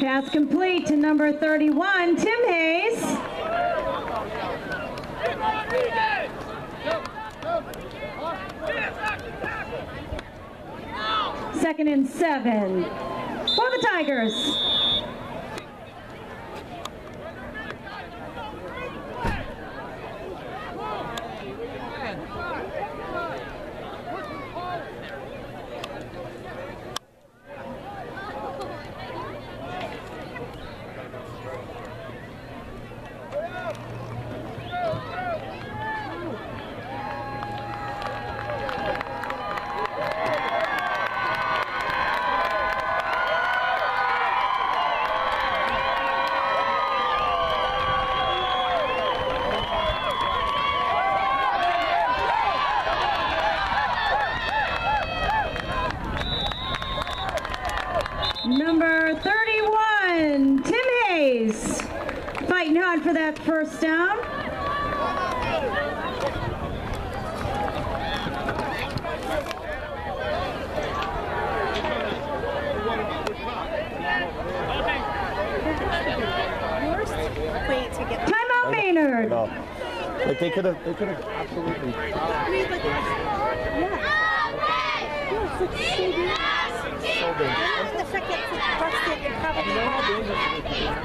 Pass complete to number 31, Tim Hays. Second and seven for the Tigers. Number 31, Tim Hays. Fighting hard for that first down. Wait to get. Timeout Maynard. Like they could have, they could have absolutely. I mean, like, yeah. So dangerous. The fact that it's busted and probably. You know how dangerous it is?